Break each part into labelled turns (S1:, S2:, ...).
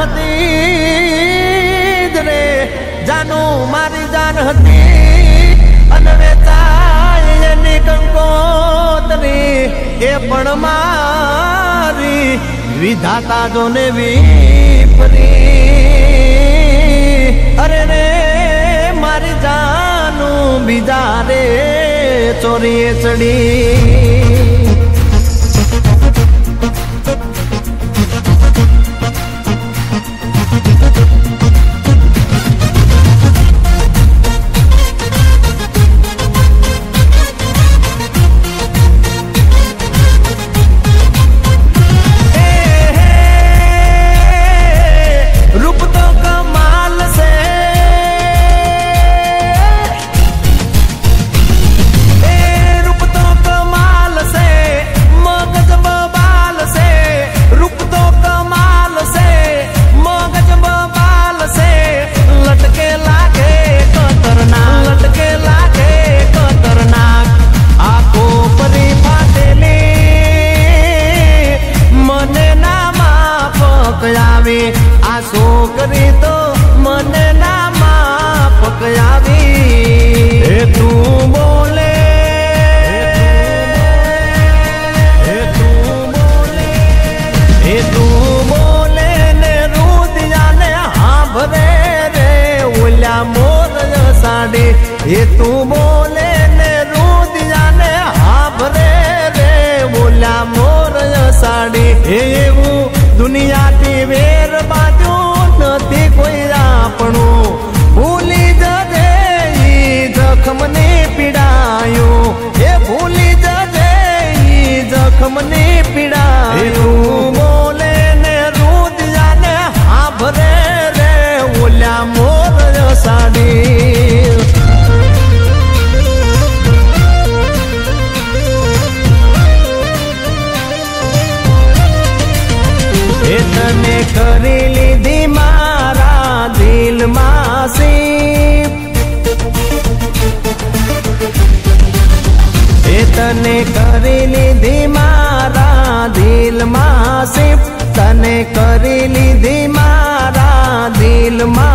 S1: હતી જ રે. જાનુ મારી જાન હતી. અને વેચાય એની કંકોતરી. એ પણ મારી વિધાતા જો ને વિપરી. અરે રે, મારી જાનું બીજા રે ચોરીએ ચડી હે તું બોલે કરી લીધી મારા દિલમાં સીપ એ તને કરી લીધી મારા દિલમાં સીપ તને કરી લીધી મારા દિલમાં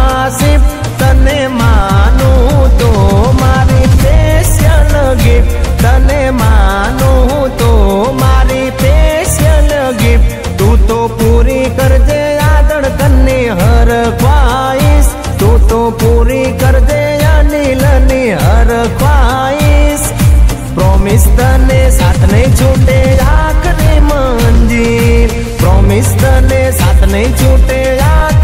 S1: पूरी कर दे नीलनी हर ख्वाहिश। प्रोमिस तने साथ नहीं छूटे, आखरी मंजिल। प्रोमिस तने साथ नहीं छूटे आख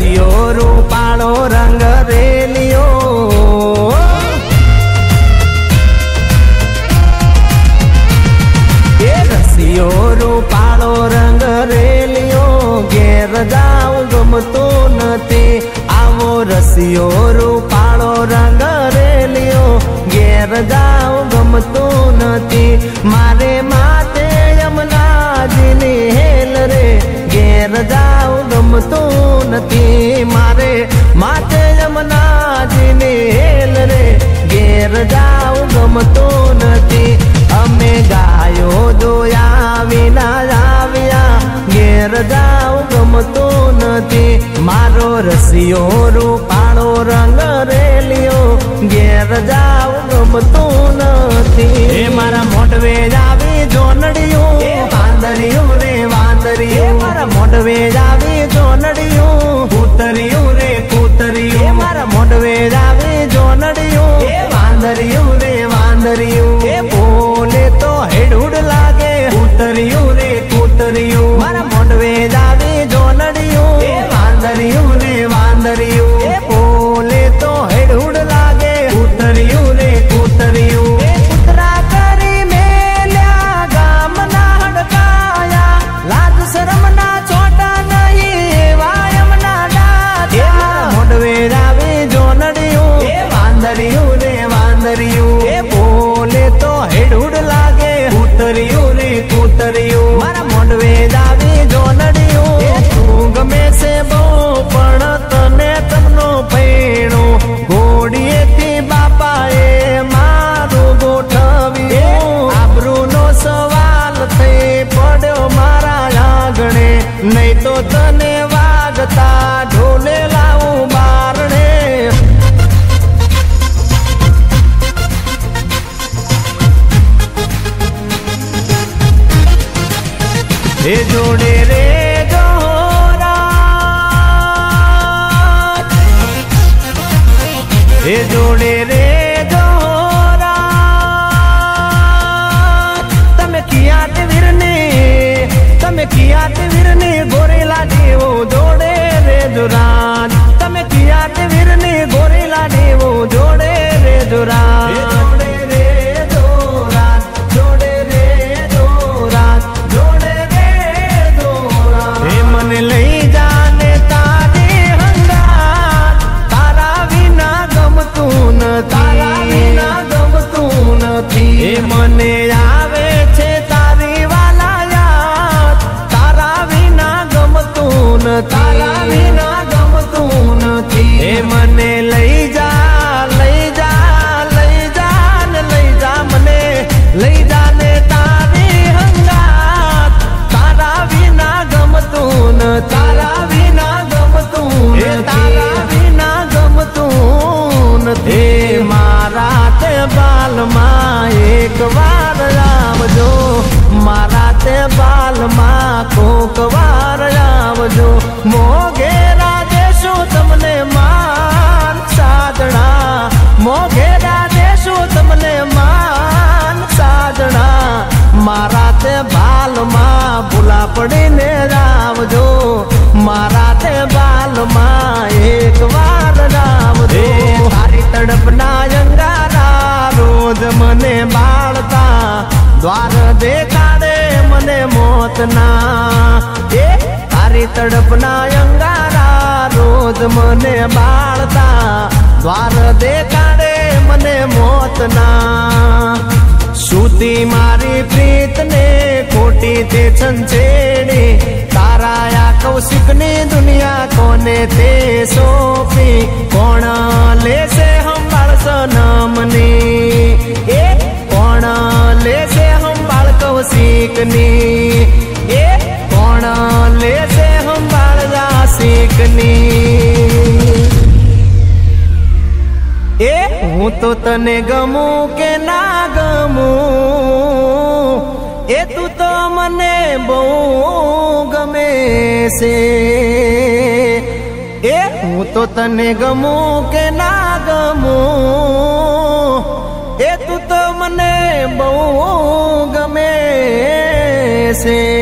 S1: રસિયો રૂપાળો, રંગ રેલિયો એ રસિયો રૂપાળો, રંગ રેલિયો ઘેર જાવ ગમતો નથી આવો રસિયો રૂપાળો, રંગ રેલિયો ઘેર જાવ ગમતો નથી મારે માતે યમુનાજીની હેલ રે. ઘેર જાવ ગમતો નથી મારે માતે યમુનાજીની હેલ રે. ઘેર જાઉં ગમતો નથી. અમે ગાયો જોયા વિના આવ્યા. ઘેર જાવ ગમતો નથી. મારો રસિયો રૂપાળો રંગ રેલિયો. ઘેર જાઉં ગમતો નથી. મારા મોટવે આવી જોનડિયું. વાંદરિયું રે વાંદરિયું મારા મોઢવે આવી જોનડિયું કૂતરિયું રે કૂતરિયું મારા મોઢવે આવી જોનડિયું વાંદરિયું રે વાંદરિયું. એ બોલે તો હેડુડ લાગે. કૂતરિયું રે કૂતરિયું કૂતરિયું રે કૂતરિયું. મારા મોઢવે દાવે જો એ તું ગમે છે બહુ પણ તને તમનો પૈણો. ઘોડીએથી બાપાએ મારું ગોઠવ્યું. આબરૂનો સવાલ થઈ પડ્યો મારા આંગણે. નહીં તો તને એ જોડે રે દોરા તમે કિયાત વીરને તમે કિયાત વીરને ગોરેલા દેવો બાલમાં કોક વાર આવજો મોઘેરા દેશું તમને માન સાધણા મોઘેરા દેશું તમને માન સાધણા મારા તે બાલમાં ભૂલા પડીને આવજો મારા તે બાલમાં એક વાર આવજો તારી તડપના અંગારા રોજ મને બાળતા. દ્વાર મોતના. એ તારી તડપના અંગારા રોજ મને બાળતા. દ્વાર દેખાડે મને મોતના. સુતી મારી પ્રીતને ખોટી તે છંછેડી. તારા આ કૌશિકની દુનિયા કોને તે સોંપી? કોણ લેશે સંભાળ સનમની કૌશિકની એ કોણ લેશે સંભાળ રાશિકની એ હું તો તને ગમું કે ના ગમું? એ તું તો મને બહુ ગમે છે. એ હું તો તને ગમું કે ના ગમું? એ તું તો મને બહુ છે